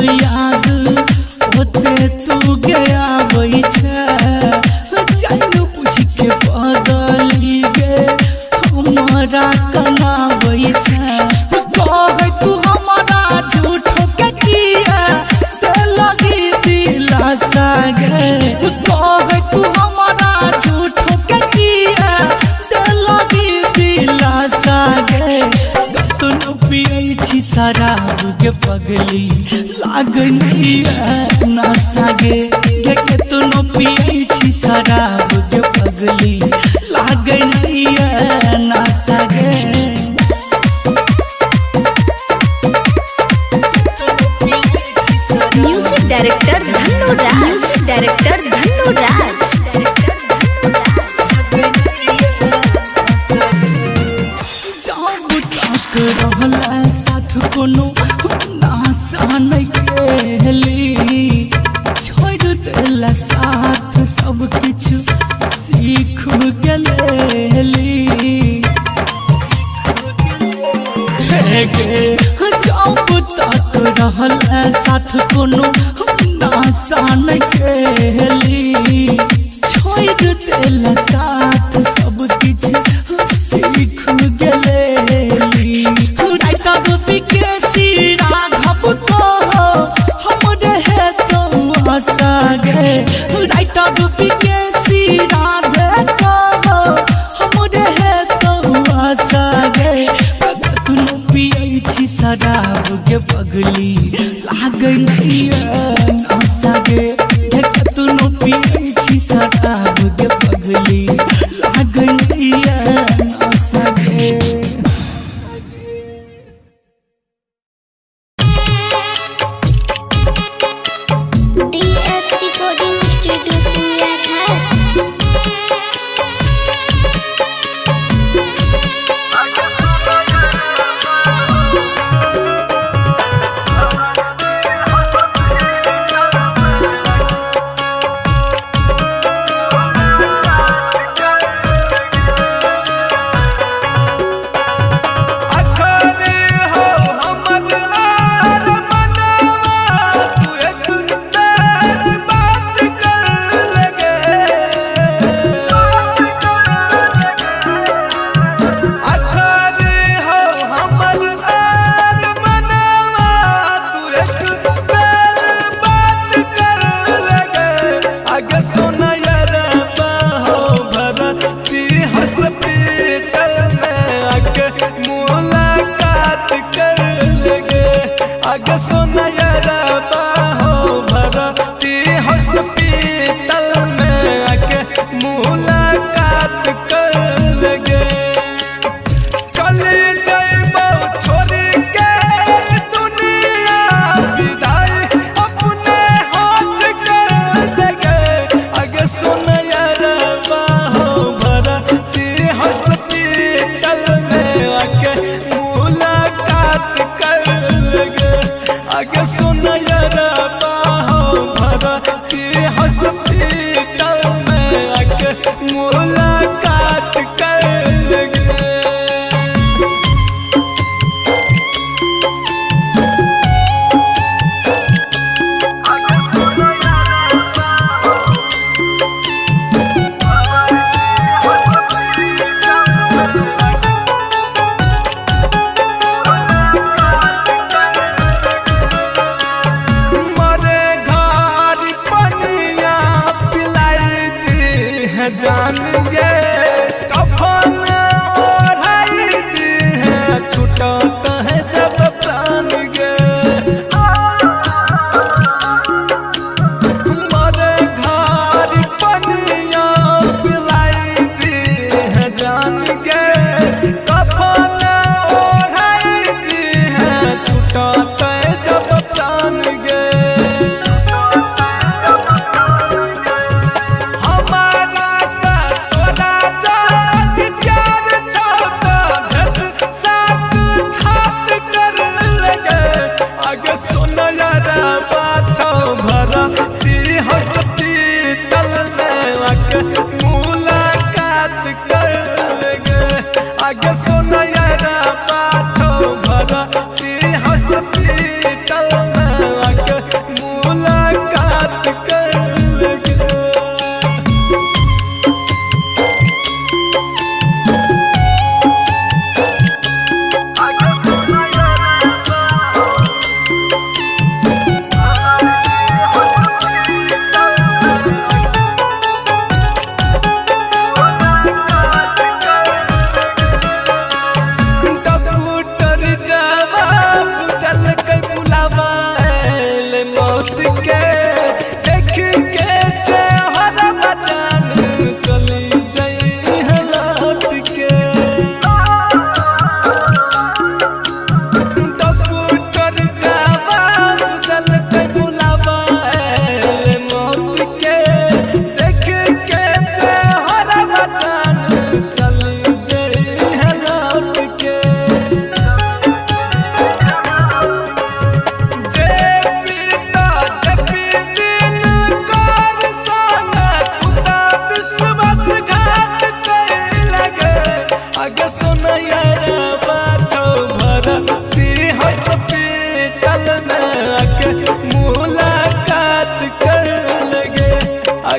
याद तू तो गया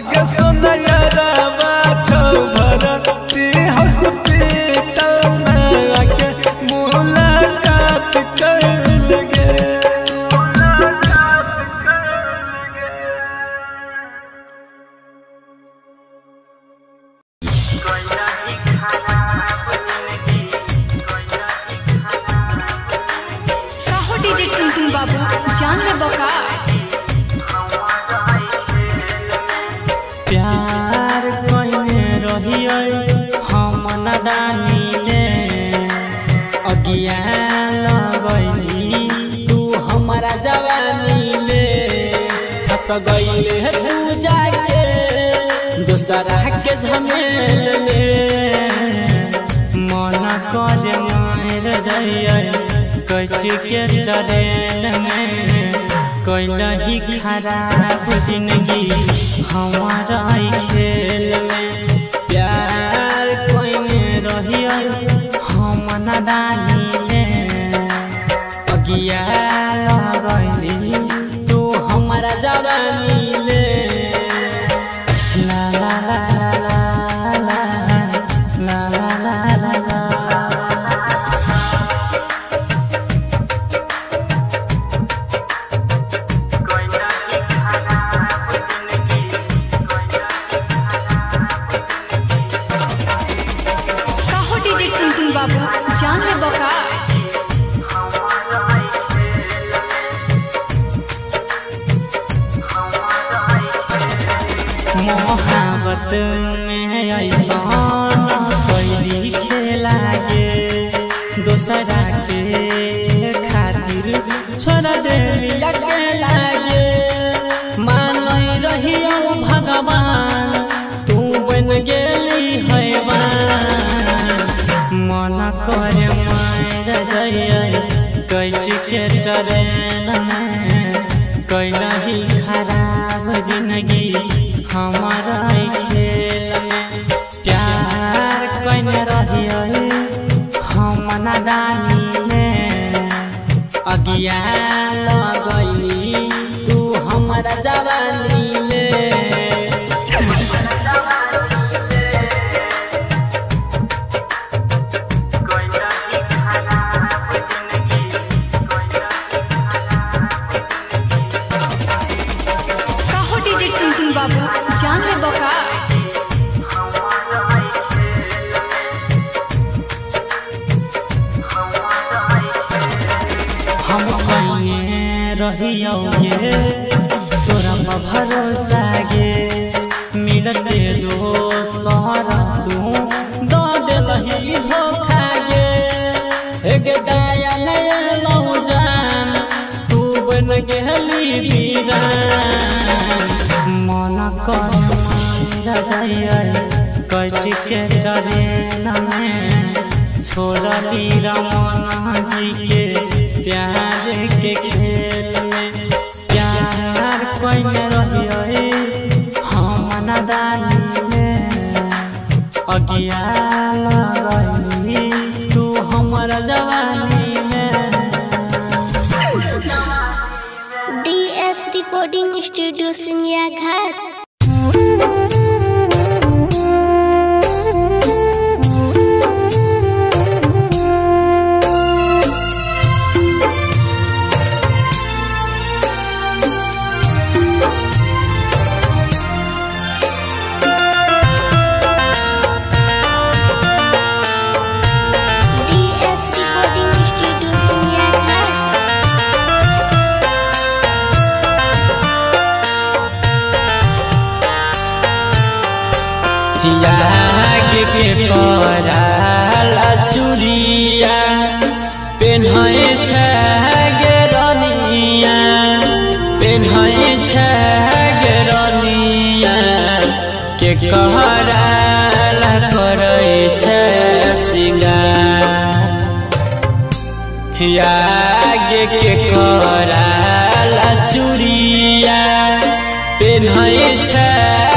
que son allá दूसरा के झमेल मन कर मार जाइए में कैलही खराब ज़िंदगी हमारा खेल में Sounds like Boca. मोहब्बत में ऐसा ट्रेन में कैलही खराब ज़िंदगी हमारा खेल प्यार कैने रही हम नादानी में। अगिया जाइए कट के ट्रेन में छोड़ली रमन जी के प्यार के खेल प्यार कोइने रहिए हम नदानी में लगैली तू हमर जवानी में DS recording studio Singhiya Ghat. पेन्है छगे Raniya के कहराला करै छ सिंगार आगे के कराला चुरिया पेन्है छ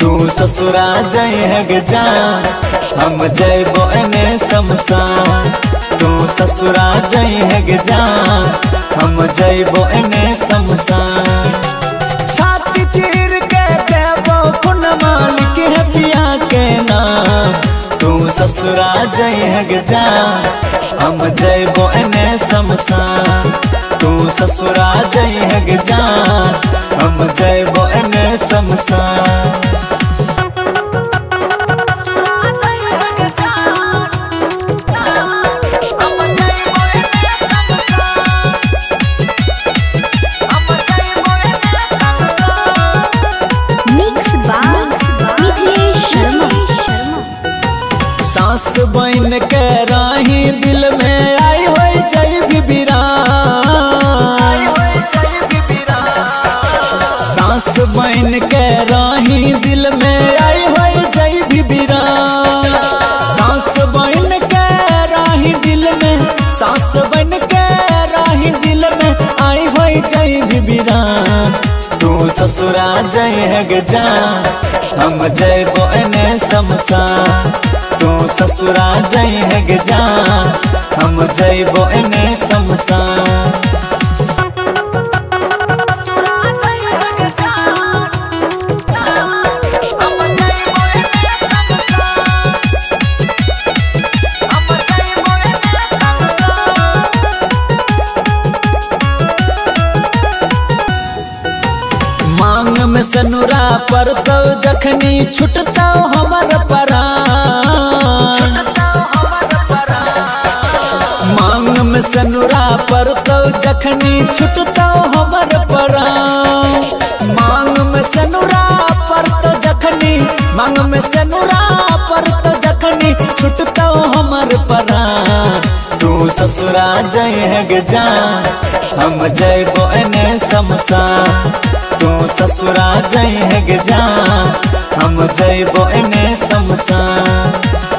तू ससुरा जय है गे जान, हम जयबो एने शमशान तू ससुरा जय है गे जान, हम जयबो एने शमशान छाती तू ससुरा जय है गे जान, हम जयबो एने शमशान तू ससुरा जय हग जा हम जय एने शमशान बिबिरान तू ससुरा जय जा। हम जय बोने समसा। तू ससुरा जय जा। हम जय बोने शमशान सनुरा पर तो जखनी छुटता हमर परान मांग में सनुरा पर तो जखनी छुटता हमर परान मांग में सनुरा पर तो जखनी मांग में सनुरा पर तो जखनी छुटता हमर परान तू ससुरा जय जा हम जय बोने समसा। तू ससुरा जय जा हम जय बोने शमशान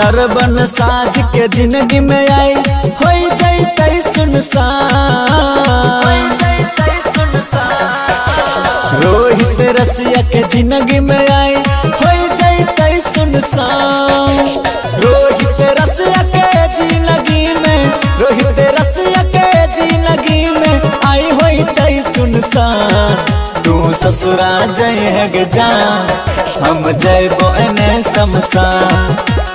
सरबन साज के ज़िंदगी में आई। हो जाते रोहित रसिया के ज़िंदगी में आई। हो जाते सुनसा रोहित रसिया के जिन सुनसान तू ससुरा जय हग जा। हम जय बोने समसा।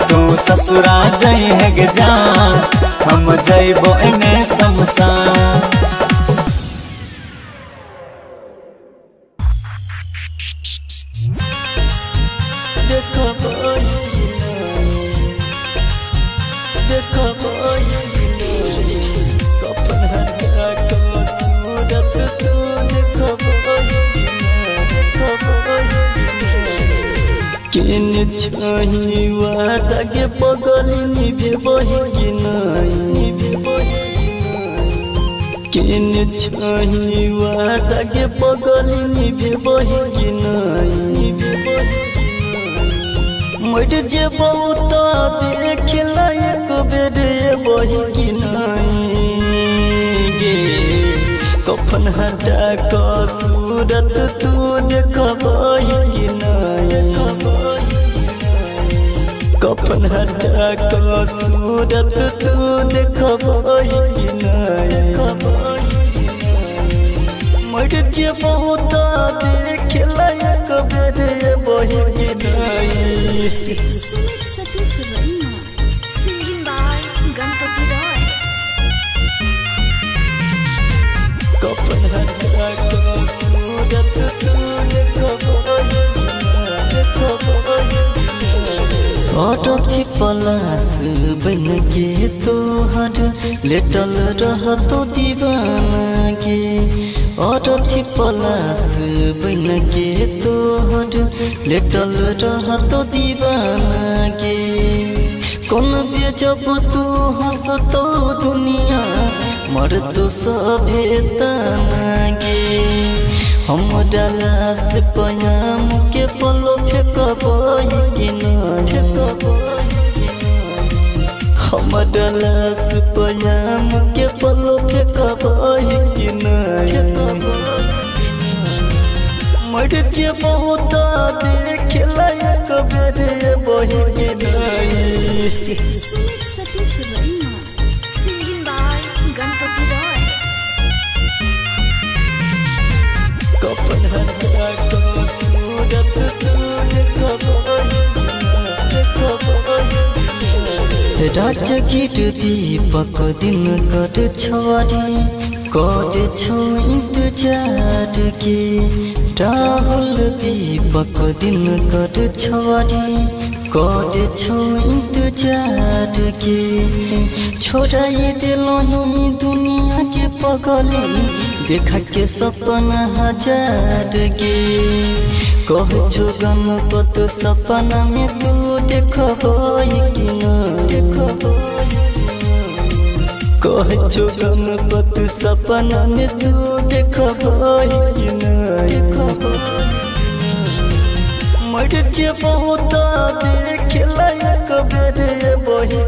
तू ससुरा जय हग जा। हम जय बोने शमशान कफन हटा क सूरत तू देखबही कि नहीं कफन हटा क सूरत तू नहीं मर जे बहुत देख लायक बही क तू अरथी पलास बन के तोहर लेटल रहतो दीवाना गे अरथी पलास बन के तोहर लेटल रहतो दीवाना गे कौन बेजब तू हंसतो दुनिया मर तो सभे गे हम डालास पयाम के पलो फेंकबही कि डालास पयाम के पलो फेंकबही कि नहीं मर जे बहुत कपन हटा क सूरत तू देखबही राज गिर दीपक दिन कट छोरी कर छो इंतज़ार के राहुल दीपक दिन कट छोरी कर छो के छोड़ाई दिलही दुनिया के पगली, देखा के सपना हज़ार गे कह छो गणपत सपना में तू देखबही कि न कह छो गणपत सपना में तू देखबही कि न मर जे बहुत देख लायक बेरे बही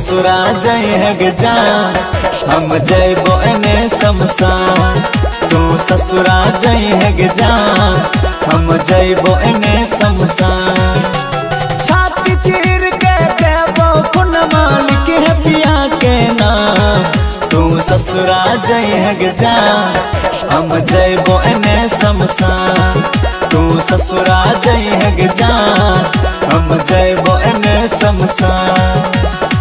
ससुरा जय है गे जान, हम जयबो एने शमशान। तू ससुरा जय है गे जान, हम जयबो एने शमशान। छाती चीर के देबो खुनमा लिखे पिया के नाम। तू ससुरा जय है गे जान, हम जयबो एने शमशान। तू ससुरा जय है गे जान, हम जयबो एने शमशान।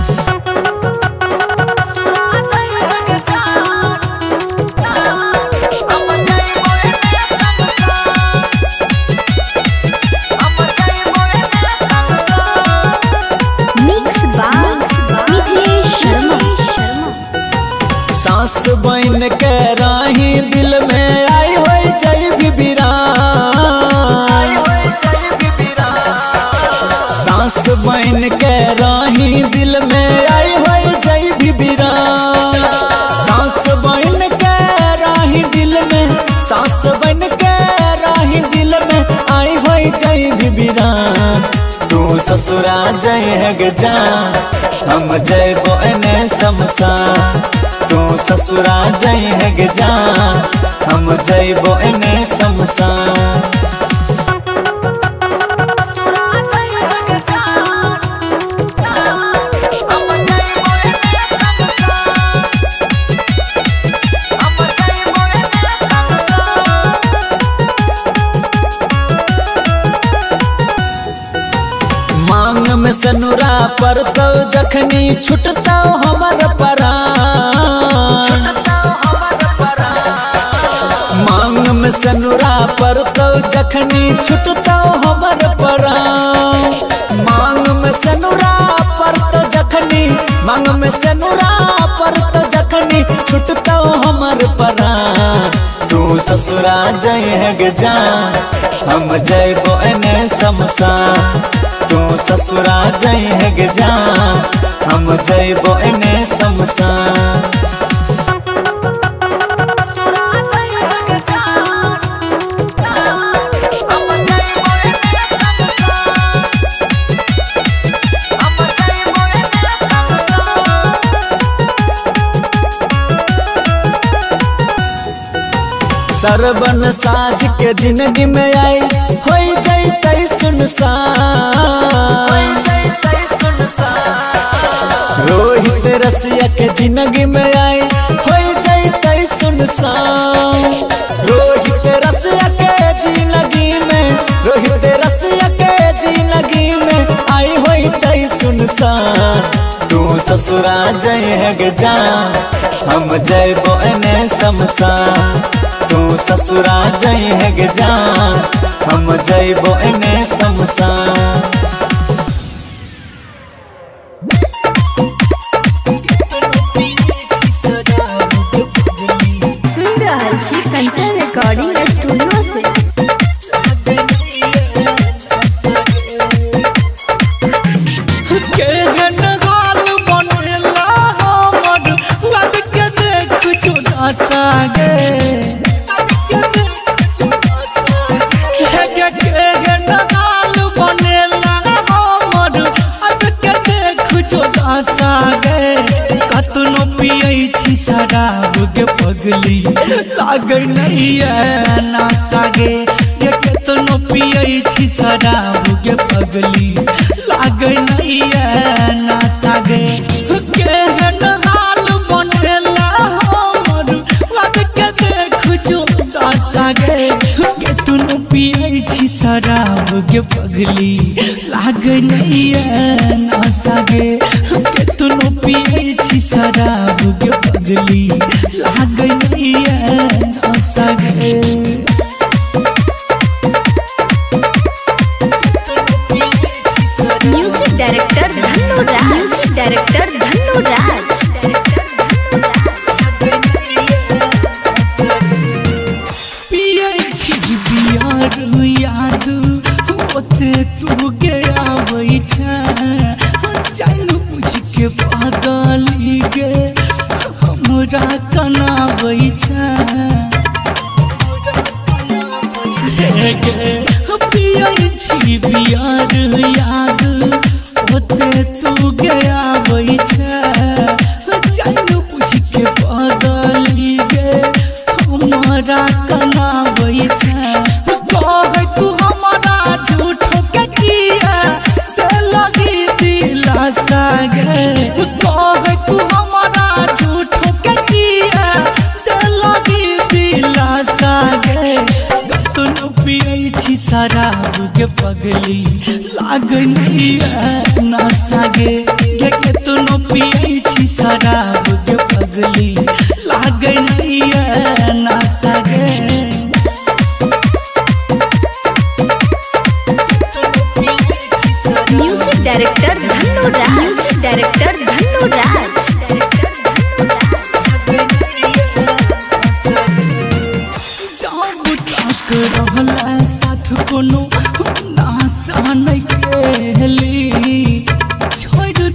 बिराम तू ससुरा जय हग जा हम जय बोने समसा। तू ससुरा जय हग जा हम जय बोने समसा। जखनी छुटता हमर मांग में सनुरा पर तो जखनी छुटता हमर परान। मांग में सनुरा पर तो जखनी, मांग में सनुरा पर तो जखनी छुटता हमर परान। तू ससुरा जय जा हम जयबो एने शमशान तू ससुरा जय जा हम जयबो एने शमशान सरबन साज के ज़िंदगी में आई रोहित रसिया के ज़िंदगी में आई हो जैते सुनसान। रोहित रसिया के ज़िंदगी में, रोहित रसिया के ज़िंदगी में आई हो सुनसान। तू ससुरा जय जा हम जयबो एने शमशान तू ससुरा जय जा हम जयबो एने शमशान नहीं ना सागे। ये केतनो पियै छी शराब के पगली। लागे ना सागे। केहन हाल बनेला हमर वद के देख जो सागे। केतनो पियै छी शराब के पगली। लागे नहीं directa.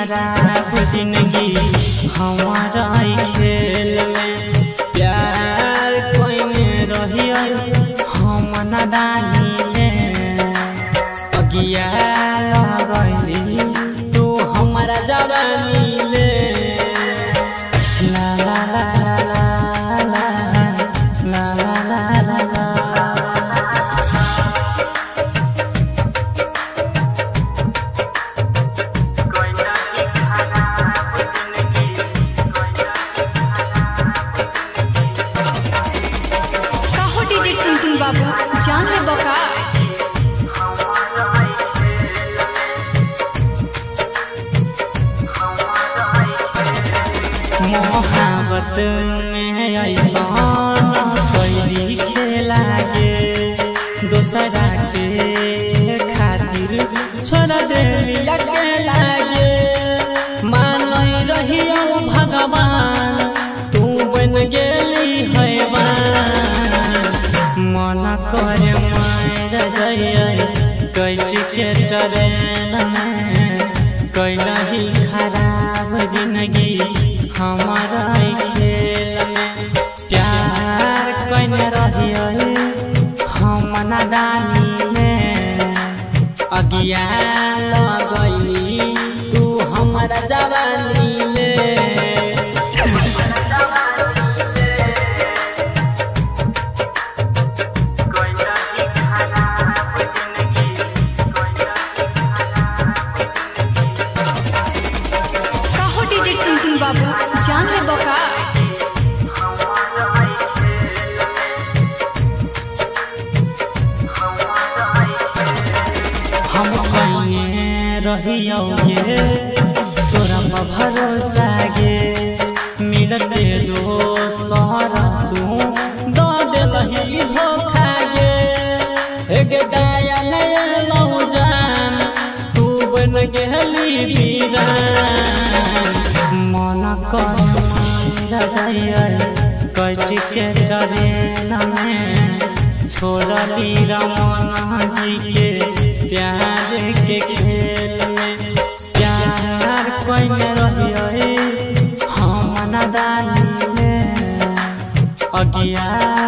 खराब ज़िंदगी हमारा खेल में प्यार कोई में रही हम नदानी में अगिया लगली तू हमारा जवानी। yeah. छोड़ रमना जी के प्यार के खेल में। प्यार कोई रही हम दानी में। अज्ञान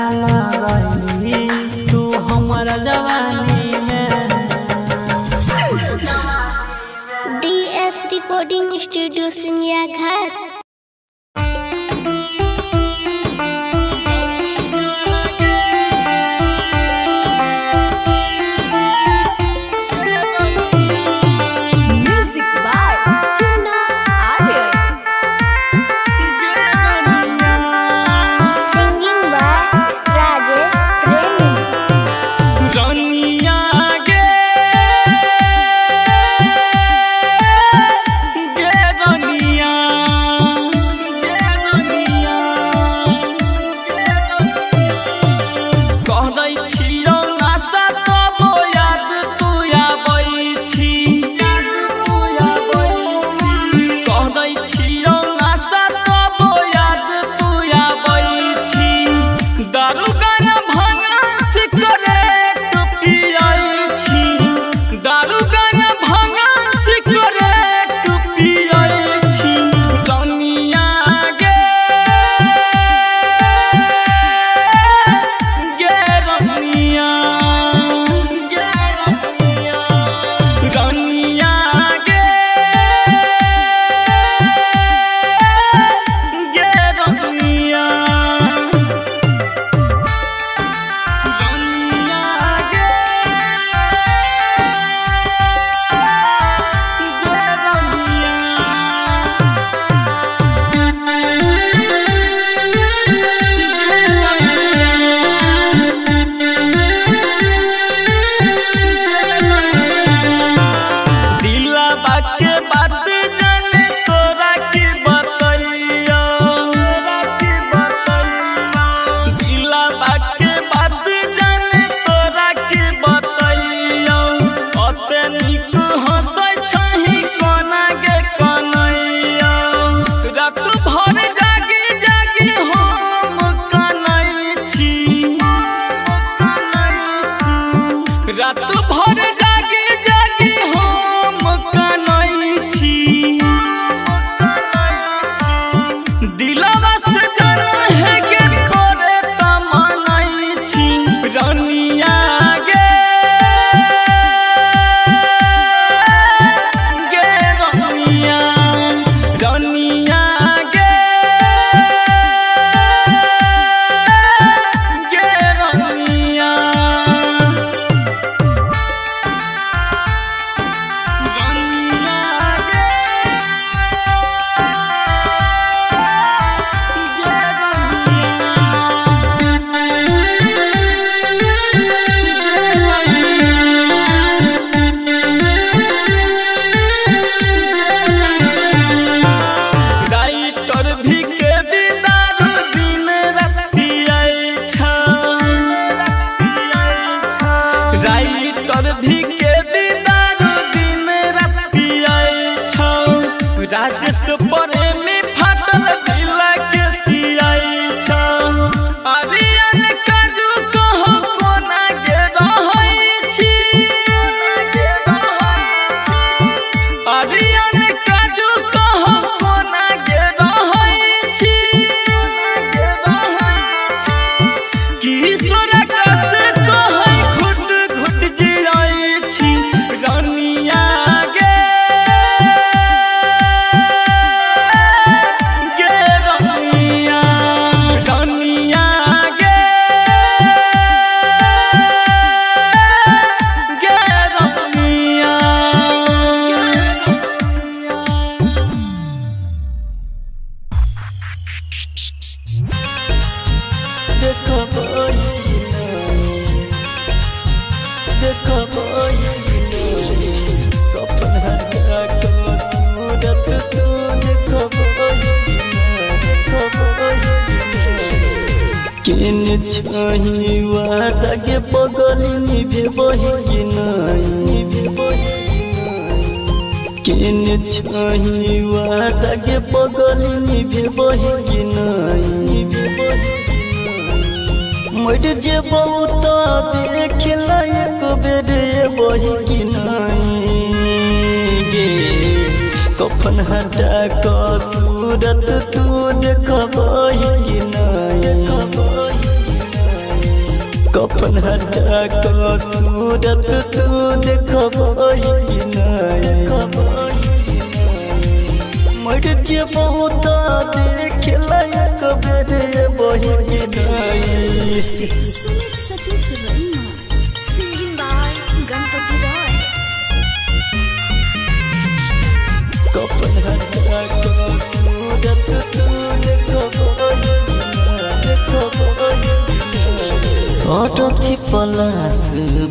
अरथी पलास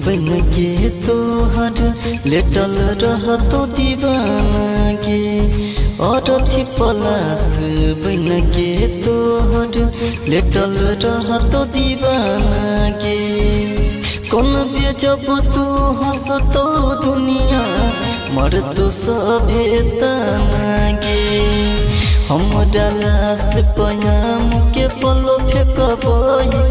बन के तोहर। लेटल रह तो दीवाना गे अरथी पलास बन के तोहर। लेटल रह तो दीवाना गे कौन बेजब तू हंस तो दुनिया, मर तो सभे गे हम डालास पयाम के पलो फेंकबई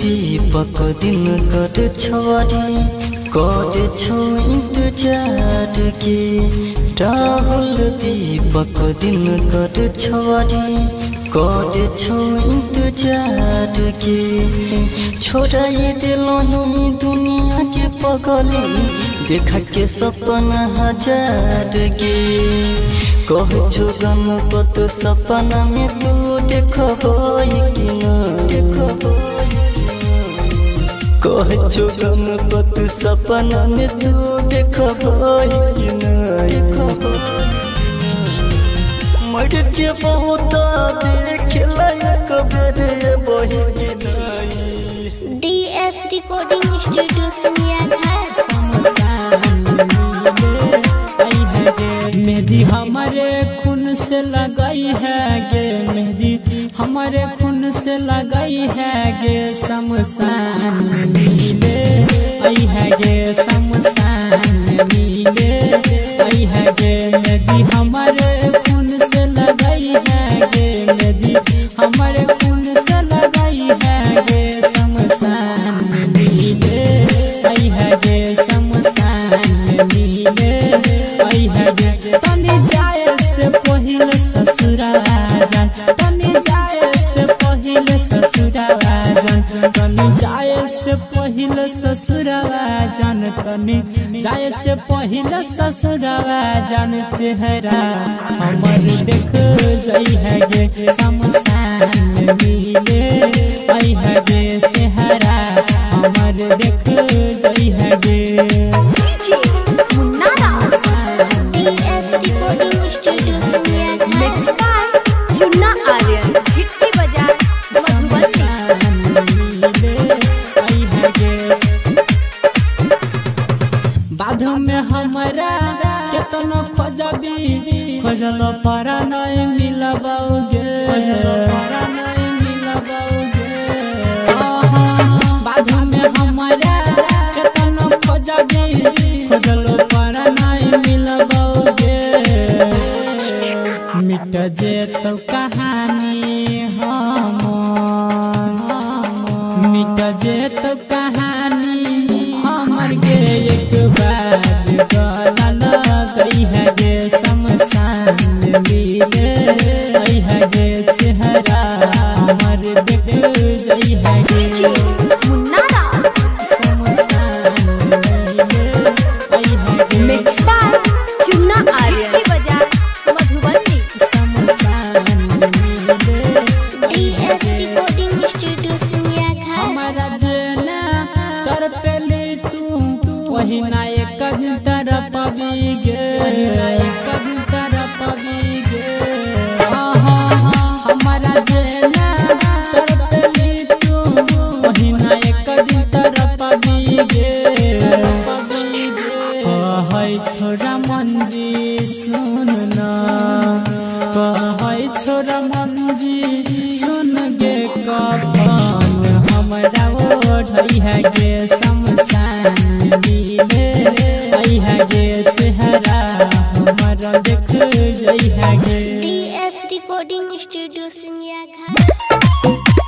दीपक दिन कर छवारी कर छो इंतज़ार के राहुल दीपक दिन कर छवारी कर छो इंतज़ार के छोड़ाई दिलही दुनिया के पगली देखा के सपना हज़ार गे कह गणपत सपना में तू देखबई कह छो गणपत सपना में तू देखबई कि न मर जे बहुत देख लायक बेरे बही कि नहीं? DS recording studio Singhiya Ghat mehndi हमारे से लगाई है गे मेहंदी। हमारे खून से लगाई है गे शमशान मिले आई है गे शमशान मिले से पहले ससुरवा जान चेहरा हमर देख जई है गे शमशान बाध में हमारा केतनो खोजबी। खोजल पारा नहीं मिलबाओगे पारा नहीं मिलबाओगे बाध में हमारा केतनो खोजबी। खोजल पारा नहीं मिलबाओगे मिट जे तो रिकॉर्डिंग स्टूडियो सिंगिया घाट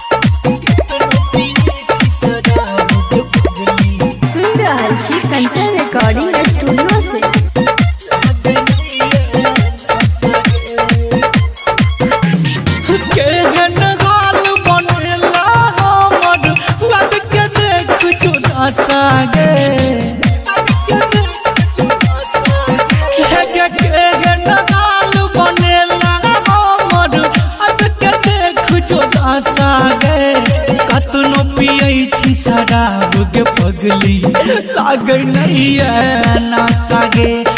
गई नैया। ना सागे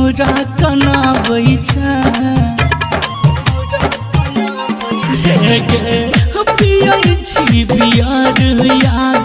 तोरा कनाबै छ। पियर छी बियर याद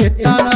Get down.